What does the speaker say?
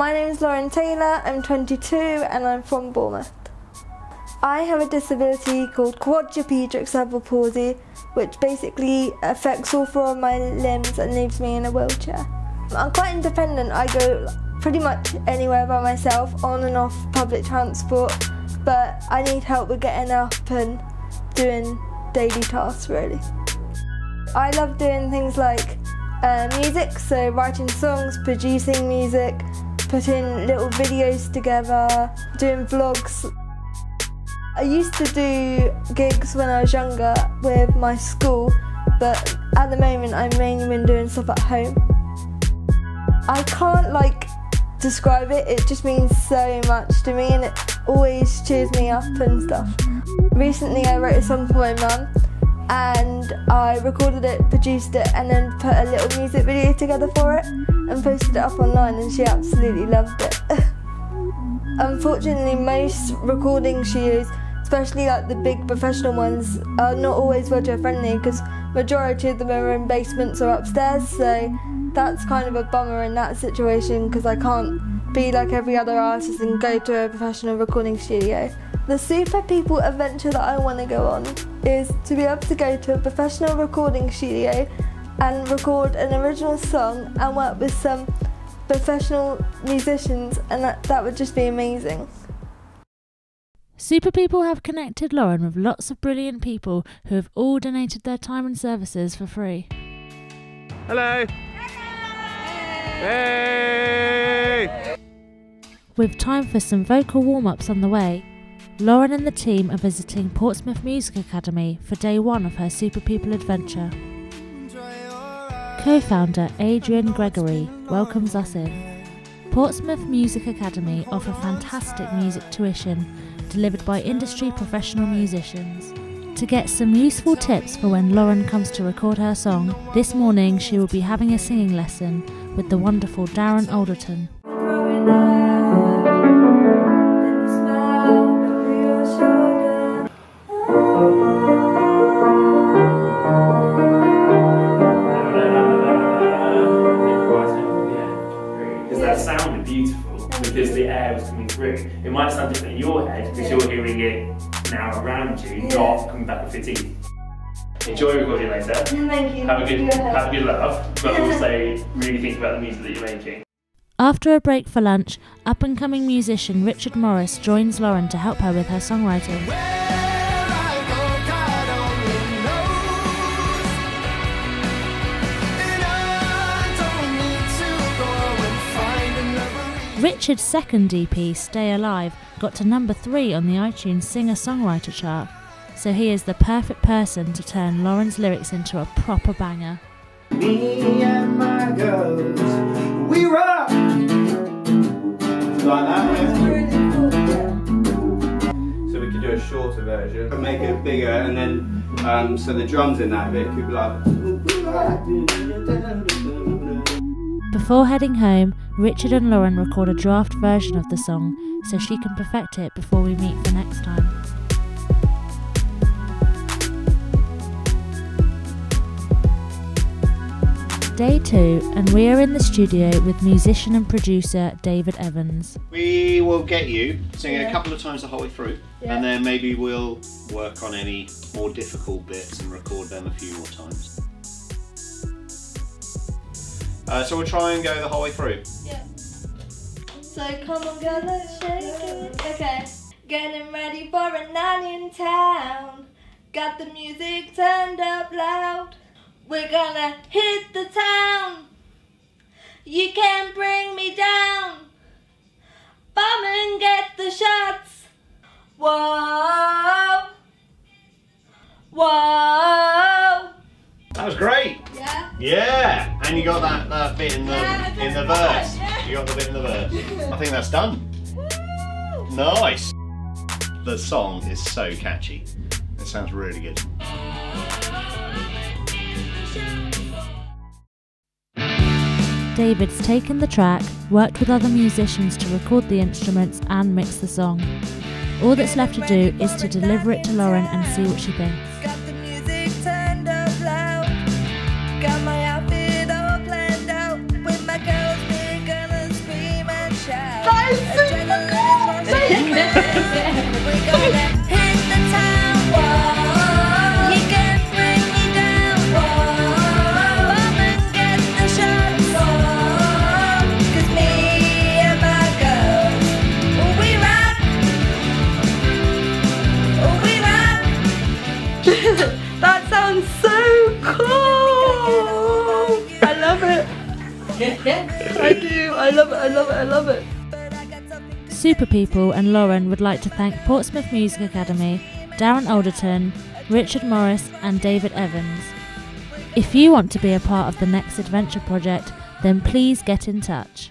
My name is Lauren Taylor, I'm 22 and I'm from Bournemouth. I have a disability called quadriplegic cerebral palsy, which basically affects all four of my limbs and leaves me in a wheelchair. I'm quite independent, I go pretty much anywhere by myself, on and off public transport, but I need help with getting up and doing daily tasks really. I love doing things like uh, music, so writing songs, producing music, putting little videos together, doing vlogs. I used to do gigs when I was younger with my school, but at the moment I've mainly been doing stuff at home. I can't like describe it, it just means so much to me and it always cheers me up and stuff. Recently I wrote a song for my mum and I recorded it, produced it and then put a little music video together for it and posted it up online and she absolutely loved it. Unfortunately most recording studios especially like the big professional ones, are not always wheelchair friendly because majority of them are in basements or upstairs. So that's kind of a bummer in that situation because I can't be like every other artist and go to a professional recording studio. The super people adventure that I want to go on is to be able to go to a professional recording studio and record an original song and work with some professional musicians and that, that would just be amazing. Super People have connected Lauren with lots of brilliant people who have all donated their time and services for free. Hello. Hey. With time for some vocal warm ups on the way, Lauren and the team are visiting Portsmouth Music Academy for day one of her Super People adventure. Co founder Adrian Gregory welcomes us in. Portsmouth Music Academy offer fantastic music tuition delivered by industry professional musicians. To get some useful tips for when Lauren comes to record her song, this morning she will be having a singing lesson with the wonderful Darren Alderton. Air through. It might sound different in your head because you're hearing it now around you, not coming back with your teeth. Enjoy recording later. Thank you. Have a good, Go have a good laugh, but also really think about the music that you're making. After a break for lunch, up and coming musician Richard Morris joins Lauren to help her with her songwriting. Richard's second EP, Stay Alive, got to number three on the iTunes singer songwriter chart, so he is the perfect person to turn Lauren's lyrics into a proper banger. Me and my girls, we rock. Like that, yeah. So we could do a shorter version, make it bigger, and then um, so the drums in that bit could be like. Before heading home, Richard and Lauren record a draft version of the song so she can perfect it before we meet for next time. Day two, and we are in the studio with musician and producer David Evans. We will get you singing a couple of times the whole way through, Yeah. and then maybe we'll work on any more difficult bits and record them a few more times. Uh, so we'll try and go the whole way through. Yeah. So come on, girl, let's shake it. Okay. Getting ready for a night in town. Got the music turned up loud. We're gonna hit the town. You can't bring me down. Bomb and get the shots. Whoa. Whoa. That was great. Yeah. Yeah, and you got that, that bit in the Yeah, in the the verse. yeah. You got the bit in the verse. I think that's done. Nice. The song is so catchy. It sounds really good. David's taken the track, worked with other musicians to record the instruments and mix the song. All that's left to do is to deliver it to Lauren and see what she thinks. that sounds so cool! I love it! I do, I love it, I love it, I love it. Super People and Lauren would like to thank Portsmouth Music Academy, Darren Alderton, Richard Morris, and David Evans. If you want to be a part of the next adventure project, then please get in touch.